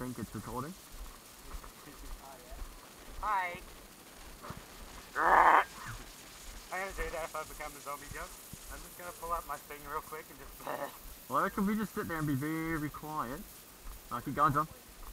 think it's recording. Hi. I'm gonna do that if I become a zombie John. I'm just gonna pull up my thing real quick and just. Well, can we just sit there and be very quiet? Alright, keep going, John.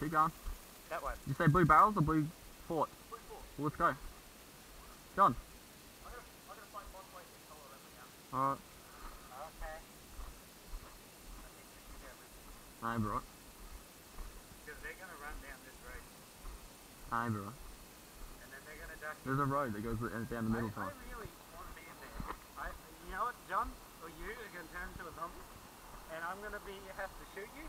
Keep going. that way. Did you say blue barrels or blue fort? Blue Well, let's go. John. Alright. Okay. Nah, bro. Because they're gonna run down this road Nah, bro. and then they're gonna duck. There's a road that goes down the middle I. I really want to be in there. I, you know what, John, or you are gonna turn into a zombie, and I'm gonna be have to shoot you,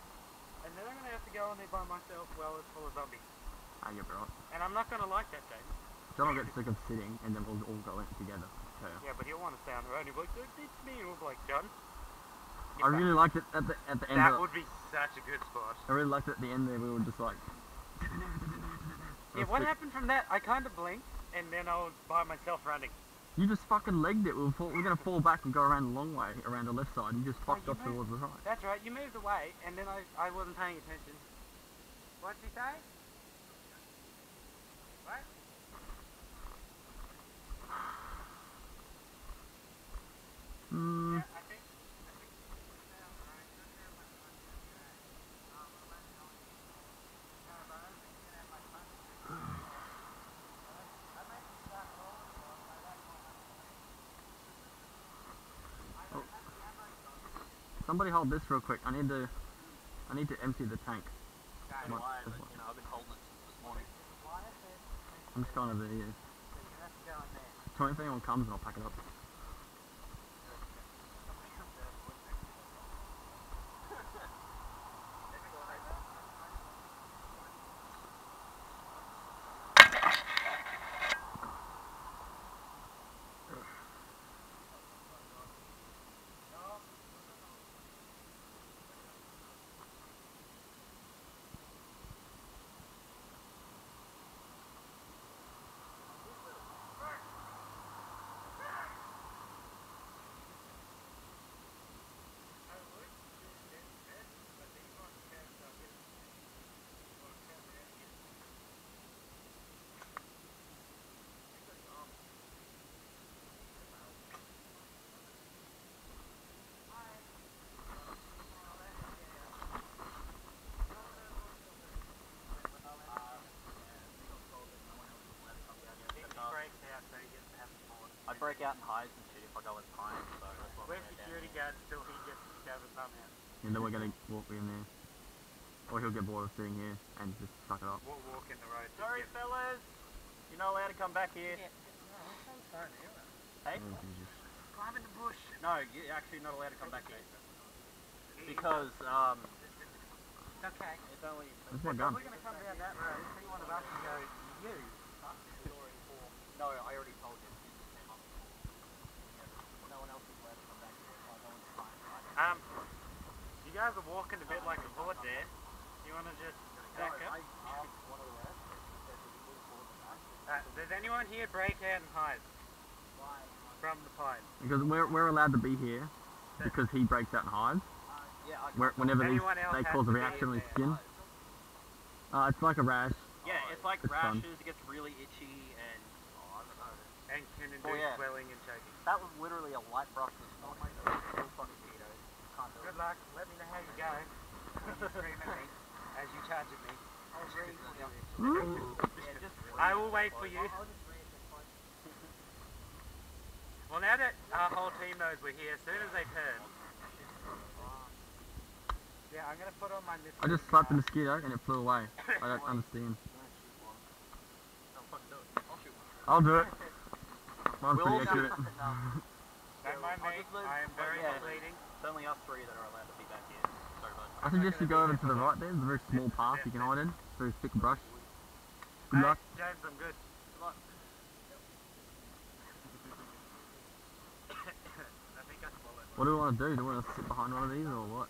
and then I'm gonna have to go in there by myself while it's full of zombies, Ah, yeah, bro. and I'm not gonna like that, James. John will get sick of sitting and then we'll all go in together. So, Yeah, but he'll want to stay on the road. He'll be like, it's me. And we'll be like, John. I really liked it at the at the end. That would be such a good spot. I really liked it at the end there. We were just like. Yeah, what happened from that? I kind of blinked, and then I was by myself running. You just fucking legged it. We were, fall, we are gonna fall back and go around the long way around the left side. You just Oh, fucked you off moved- towards the right. That's right. You moved away, and then I, I wasn't paying attention. What'd you say? What? Hmm. Yeah, I think. I think you sound right. You're gonna have my phone down here. Um, well, that's how it is. No, but I don't think you're gonna have my phone down here. I might just start rolling, so if I like my phone. I don't have the ammo, John. Somebody hold this real quick. I need to. I need to empty the tank. Guys, What? Why, but, you know, I've been holding it since this morning. why is it? I'm just going over here. So you have to go in there. Tell me if anyone comes and I'll pack it up. Break out in highs and shit if I go with time, so that's what Where's I'm security do. guard till he gets discovered somehow? And then we're gonna walk in there. Or he'll get bored of sitting here and just suck it up. We'll walk in the road. Sorry, get- fellas. You're not allowed to come back here. Yeah, no, I'm fine here. Hey? Oh, Jesus. Climb in the bush. No, you're actually not allowed to come back here. Because, um, Okay. it's only... Where's my gun? we're gonna come down that road, see one of us and go, you. No, I already told you. You just came up before. Yeah, no one else is allowed to come back here. So I go into time. Right? Um, you guys are walking a bit like a board there. You wanna just back up? I asked one of the rest. He said that he was forward to that. Uh, does anyone here break out and hide from the pine? Because we're, we're allowed to be here because he breaks out and hides. Yeah, Where, whenever these, they cause a reaction on his skin. Uh, it's like a rash. Yeah, it's like It's fun. rashes, it gets really itchy, and oh, I don't know. And can induce Oh, yeah. swelling and choking. That was literally a light brush this morning. Full fucking mosquitoes. Can't do Good luck. Let me know how you go. When you scream at me as you charge at me. I'll read for Yeah, just I will wait for you. I'll just read the point. Well, now that our whole team knows we're here, as soon as they turn. Yeah, I'm gonna put on my I just slapped the mosquito and it flew away. I don't understand. No, fucking do it. I'll shoot one. I'll do it. Mine's We'll all pretty go- accurate. Don't mind I'll me. just leave- I am very yeah. bleeding. It's only us three that are allowed to be back here. Sorry about I suggest you go over to the right there. There's a very small path you can hide in. Very thick brush. Good Hey, luck. James, I'm good. I think I swallowed. What do we want to do? Do we want to sit behind one of these or what?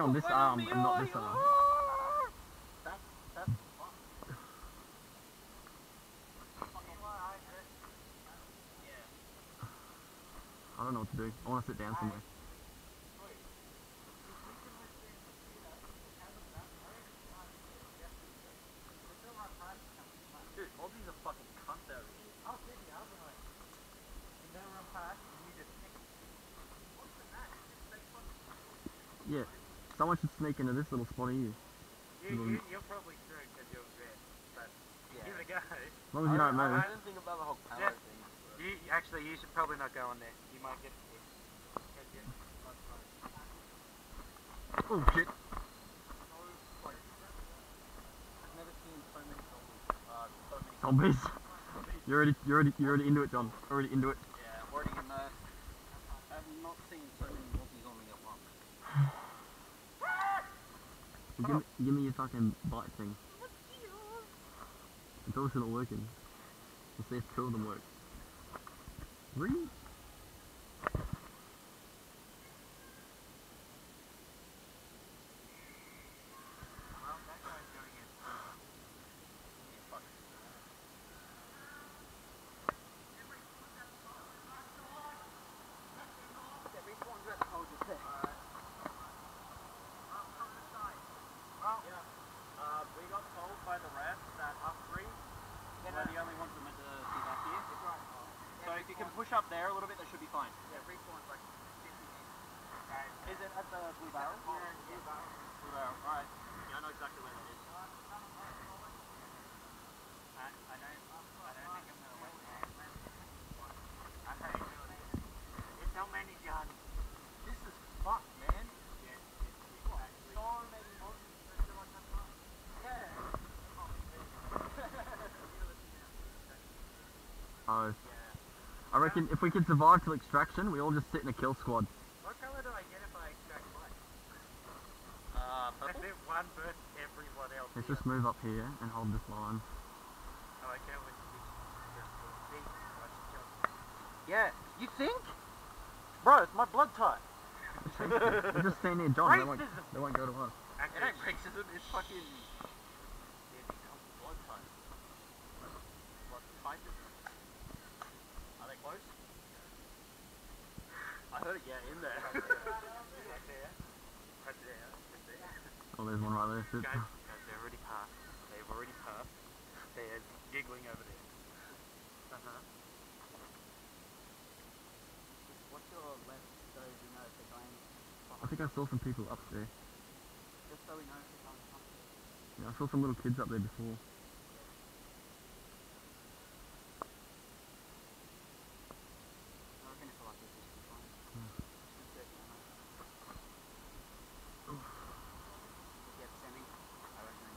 on this arm and not this arm. I don't know what to do. I want to sit down somewhere. Someone sneak into this little spot here. You, Mm. you, you're probably screwed because you're red, but give it a go. As long as you don't I, move. I didn't think about the whole camera Yeah. thing. but- You actually, you should probably not go on there. You might get. Oh shit. I've never seen so many zombies. Uh, so many Zombies. You're already, you're already, you're already into it, John. Already into it. Yeah, I'm already in there. I've not seen so many Aussies on me at once. Give me, give me your fucking bite thing. It's also not working. See if two of them work. Really? Well, that guy's doing it. Yeah, fuck. Yeah, respawn's at the hold your pick. Well, Uh, we got told by the ref that us three were the only ones that meant to be back here. So if you can push up there a little bit, that should be fine. yeah, respawn's like 50 meters. Okay. Is it at the blue? Yeah, I know exactly where. I, I don't, think I'm. There's so many. This is fucked, man. Yeah. Oh. I reckon if we could survive till extraction, we all just sit in a kill squad. What color do I get if I extract light? Uh, Is one versus everyone else? Let's here? just move up here and hold this line. Oh, I can't wait to see. Watch John. Yeah. You think? Bro, it's my blood type. We'll just stay near John. They won't, they won't go to us. It ain't racism, it's fucking blood type. Blood type. Are they close? I heard it, yeah, in there. right there. Right there. There. Oh, there's one right there. Guys, guys, they're already passed. They've already passed. They're giggling over there. Uh-huh. What's your left so we know if they're going I think I saw some people up there. just so we know if they're going something. Yeah, I saw some little kids up there before. I reckon if we're like this, this will be fine. Yeah. Just gonna search ammo. Yeah, semi. I reckon.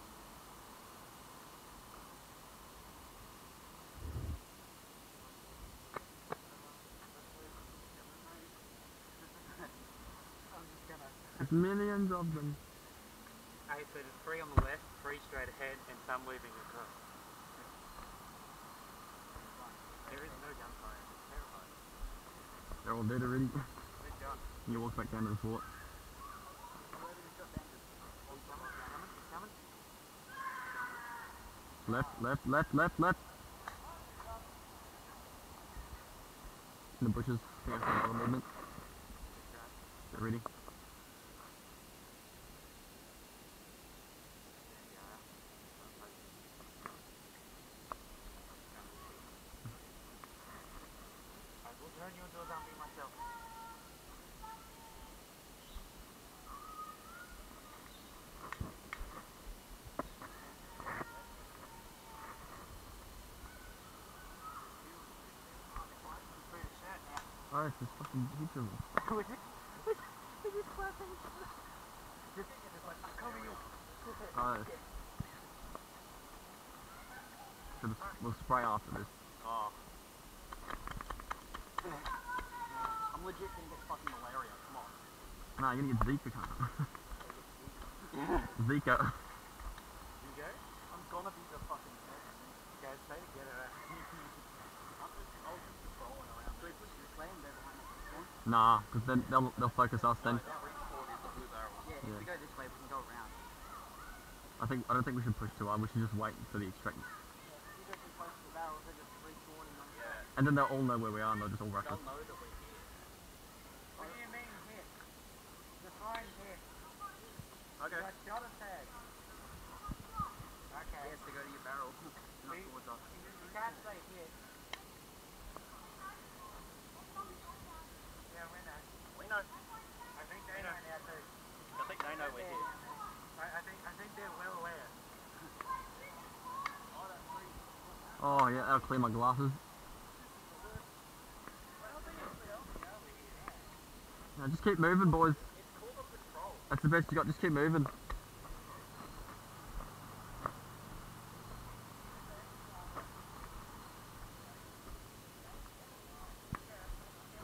I'm just gonna... There's millions of them. Okay, so there's three on the left, three straight ahead, and some moving across. There is no gunfire. It's terrifying. They're all dead already. Good job. You walk back down to the fort. Left, left, left, left, left. In the bushes. I think I saw another movement. Get ready. I will turn you into a zombie myself. It's just fucking heaps of them. Oh. So we'll spray after this. Oh. I'm legit gonna get fucking malaria, come on. Nah, you're gonna get Zika, cunt. Zika. You go? I'm gonna be the fucking. Guys, say to get it out. Nah, because then they'll, they'll focus us then. Yeah. If we go this way, we can go around. I think I don't think we should push too hard. We should just wait for the extract. And then they'll all know where we are and they'll just all rush us. What do you mean. Okay. Oh yeah, that'll clean my glasses. Now just keep moving, boys. It's called a patrol. That's the best you got. Just keep moving.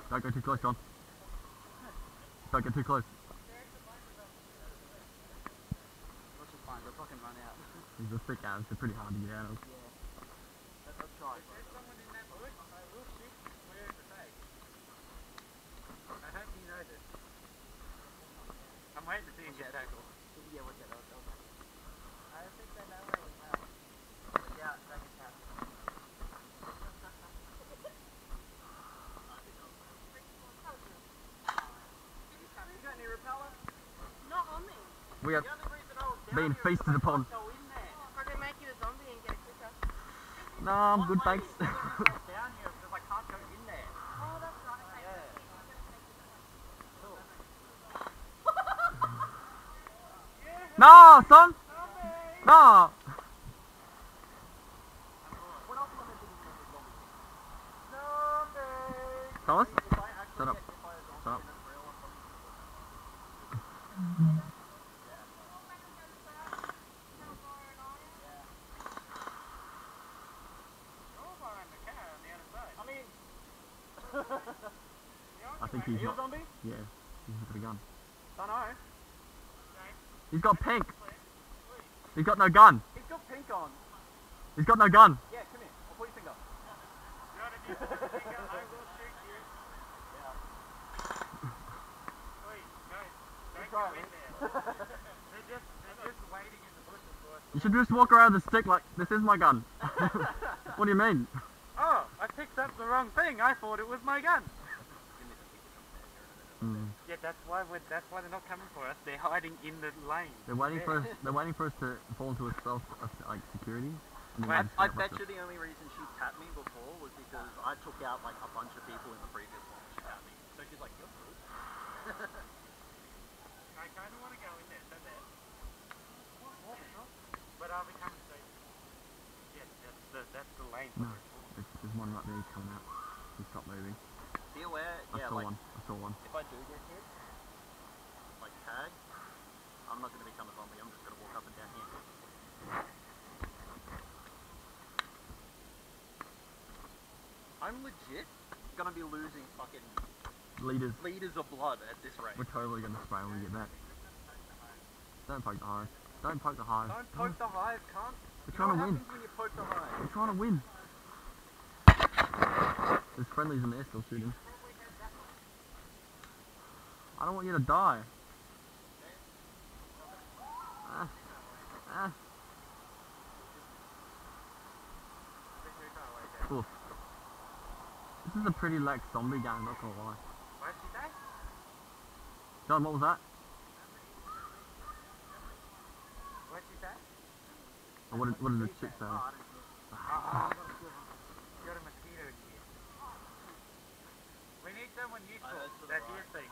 Don't go too close, John. Don't get too close. Which is fine. We'll fucking run out. These are thick ass. They're pretty hard to get out of. I'm waiting to see him get tackled. Yeah, that? That I don't think they know where he's at. But yeah, a on me. We have The only reason that's right. Okay. Yeah. no, son. No. Thomas. Shut up. Shut up. and it's real, I'm probably You're behind the car on the other side. I mean, I think are he's you a not. zombie? Yeah, he's got a gun. Know. He's got pink. He's got no gun. He's got pink on. He's got no gun. Yeah, come here. I'll put your finger. You finger, I will shoot you. Please, guys, don't go in there. they're just, they're just waiting in the bushes for us. You should just walk around with a stick like this is my gun. what do you mean? Oh, I picked up the wrong thing. I thought it was my gun. Mm. Yeah, that's why we're, that's why they're not coming for us. They're hiding in the lane. They're waiting for us. They're waiting for us to fall into a self of, like security. And then I, I bet you the only reason she tapped me before was because I took out like a bunch of people in the previous one. She tapped me. So she's like, you're good. I kind of want to go in there so bad. But I'll be coming soon. Yes, that's the, that's the lane. No, there's, there's one right there he's coming out. He stopped moving. Be aware, I yeah, saw like one. One. if I do get hit, like tag, I'm not gonna become a zombie. I'm just gonna walk up and down here. I'm legit gonna be losing fucking Leaders. liters of blood at this rate. We're totally gonna spray when we get back. Don't poke the hive. Don't poke the hive. Don't poke the hive, cunt. We're You trying what to win. when you poke the hive? We're trying to win. There's friendlies in there still shooting. I don't want you to die. Ah. Ah. This is a pretty lax zombie game, not gonna lie. She? John, what was that? She? Or what did, what did the chick say? Oh. We need someone useful that's that right. hears things.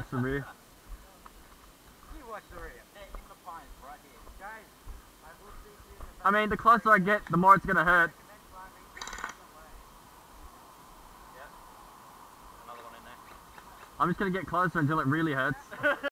here. Guys, I will see you in the I mean, the closer I get, the more it's gonna hurt. recommend climbing the other way. Another one in there. I'm just gonna get closer until it really hurts.